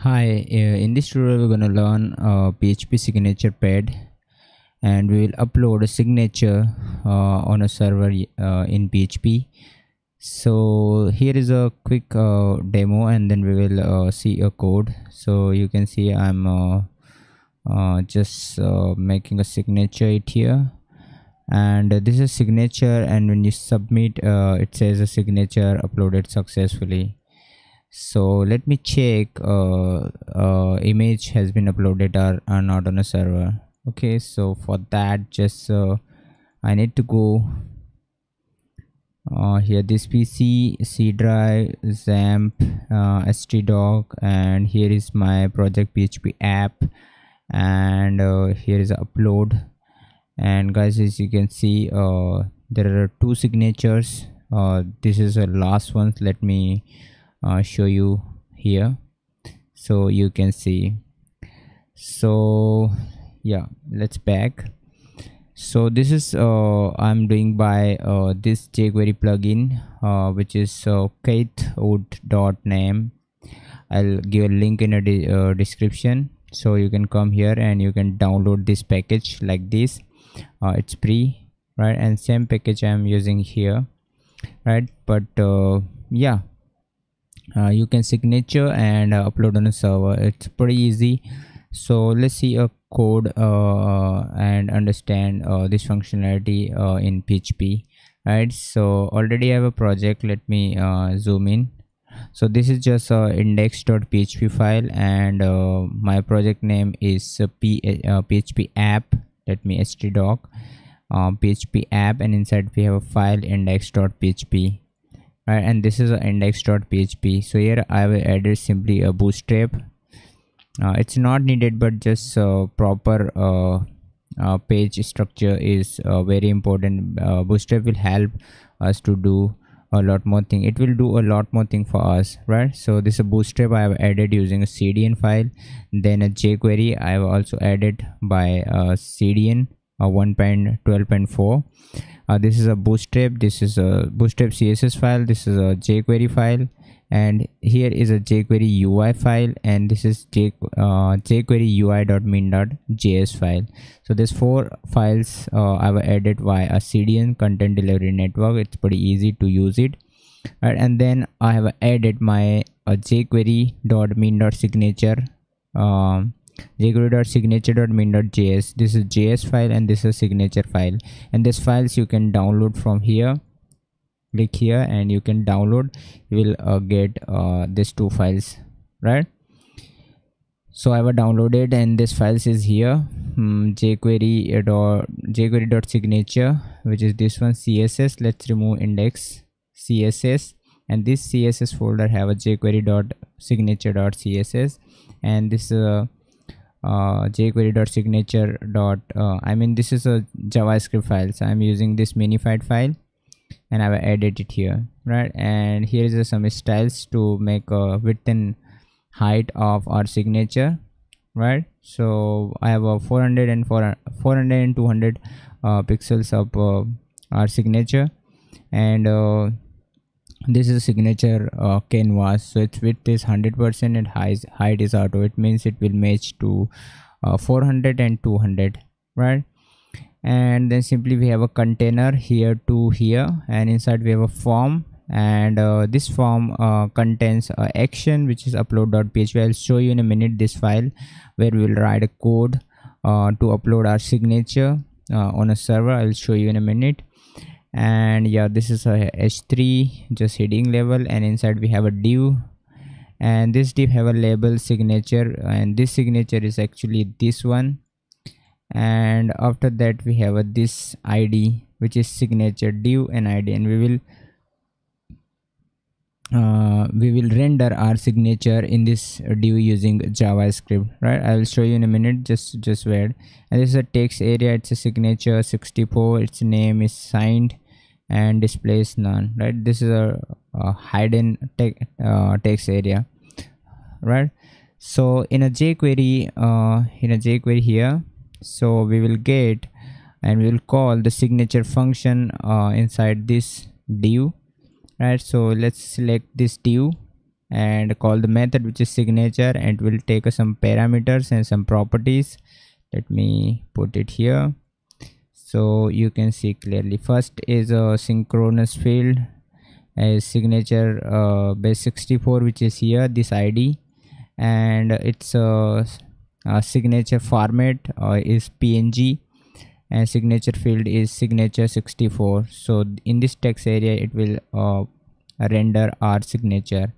Hi, uh, in this tutorial we're going to learn PHP signature pad and we will upload a signature uh, on a server uh, in PHP. So here is a quick uh, demo and then we will uh, see a code. So you can see I'm just making a signature it here and this is signature and when you submit it says a signature uploaded successfully so let me check uh, uh, image has been uploaded or, not on a server. Okay so for that just uh, I need to go uh, here this PC C drive XAMPP uh, htdoc and here is my project PHP app and uh, here is upload. And guys as you can see uh, there are two signatures. Uh, this is the last one let me uh, show you here so you can see. So yeah let's back. So this is uh, i'm doing by uh, this jquery plugin uh, which is uh, name. I'll give a link in a de uh, description so you can come here and you can download this package like this. Uh, it's free right? And same package i'm using here right? But uh, yeah uh, you can signature and uh, upload on a server. It's pretty easy. So let's see a code uh, and understand uh, this functionality uh, in php right? So already I have a project. Let me uh, zoom in. So this is just a index.php file and my project name is P php app. Let me htdoc php app and inside we have a file index.php right and this is index.php so here i have added simply a bootstrap. Uh, it's not needed but just uh, proper uh, uh page structure is uh, very important. Uh, bootstrap will help us to do a lot more thing. It will do a lot more thing for us right? So this is a bootstrap i have added using a cdn file. Then a jquery i have also added by a cdn 1.12.4 uh, this is a bootstrap this is a bootstrap css file. This is a jquery file. And here is a jquery ui file. And this is J, uh, jquery ui.min.js file. So these four files uh, i've added via a cdn content delivery network. It's pretty easy to use it. Right and then i have added my uh, jquery.min.signature um, jquery.signature.min.js this is js file and this is signature file. And these files you can download from here. Click here and you can download. You will uh, get uh, these two files right? So i have downloaded and this files is here. Um, jquery dot jquery dot signature which is this one css let's remove index css and this css folder have a jquery dot signature dot css and this uh, uh, jquery.signature dot uh, i mean this is a javascript file so i'm using this minified file and i've added it here right? And here is some styles to make a width and height of our signature right? So i have a 400 and 400 and 200 uh, pixels of uh, our signature and uh, this is a signature uh, canvas so its width is 100% and height height is auto. It means it will match to uh, 400 and 200 right? And then simply we have a container here to here and inside we have a form. And uh, this form uh, contains uh, action which is upload.php i'll show you in a minute this file where we will write a code uh, to upload our signature uh, on a server. I'll show you in a minute and yeah this is a h3 just heading level and inside we have a div. And this div have a label signature and this signature is actually this one. And after that we have a this id which is signature div and id and we will uh, we will render our signature in this div using javascript right? I will show you in a minute just just wait. And this is a text area. It's a signature 64 its name is signed and displays none right? This is a, a hidden te uh, text area right? So in a jquery uh, in a jquery here so we will get and we will call the signature function uh, inside this div right? So let's select this div and call the method which is signature and will take some parameters and some properties. Let me put it here so you can see clearly. First is a synchronous field a signature uh, base 64 which is here this id and its a, signature format uh, is png and signature field is signature 64 so in this text area it will uh, render our signature.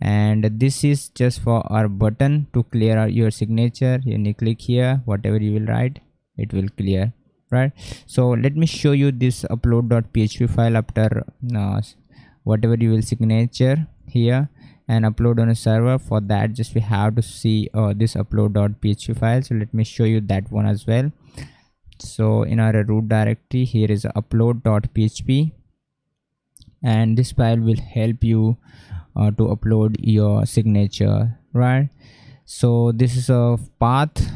And this is just for our button to clear your signature. You click here whatever you will write it will clear right? So let me show you this upload.php file after uh, whatever you will signature here and upload on a server. For that just we have to see uh, this upload.php file. So let me show you that one as well. So in our root directory here is upload.php and this file will help you uh, to upload your signature right? So this is a path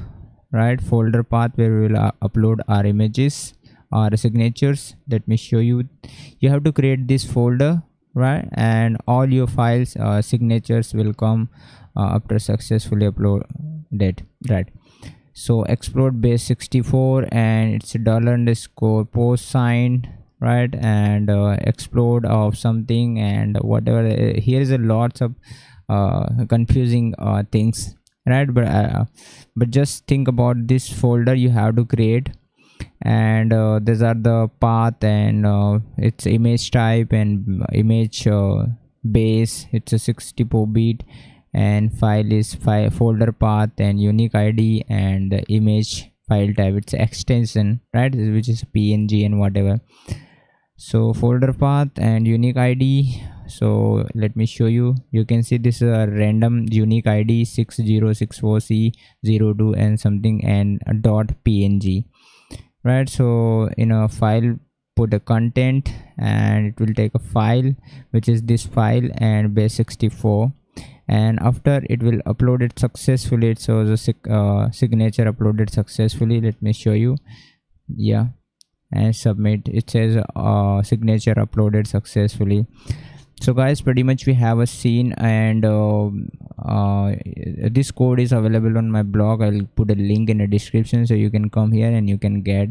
right? Folder path where we will uh, upload our images our signatures. Let me show you. You have to create this folder right? And all your files uh, signatures will come uh, after successfully uploaded right? So explode base 64 and it's dollar underscore post sign right? And uh, explode of something and whatever uh, here is a lots of uh, confusing uh, things right? But uh, but just think about this folder you have to create. And uh, these are the path and uh, it's image type and image uh, base. It's a 64 bit. And file is file folder path and unique id and image file type. It's extension right? Which is png and whatever. So folder path and unique id so let me show you. You can see this is a random unique id 6064c02 and something and dot png right so in a file put a content and it will take a file which is this file and base 64 and after it will upload it successfully it shows a uh, signature uploaded successfully. Let me show you. Yeah. And submit. It says uh, signature uploaded successfully so guys pretty much we have a scene and uh, uh, this code is available on my blog. I'll put a link in the description so you can come here and you can get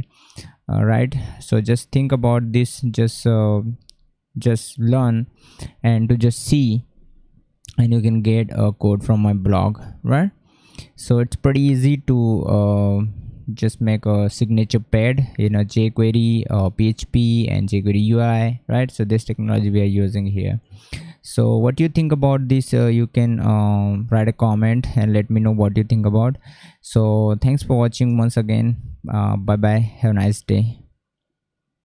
uh, right? So just think about this just uh, just learn and to just see and you can get a code from my blog right? So it's pretty easy to uh, just make a signature pad in a jquery or php and jquery ui right? So this technology we are using here. So what do you think about this? Uh, you can um, write a comment and let me know what you think about. So thanks for watching once again. Uh, bye bye have a nice day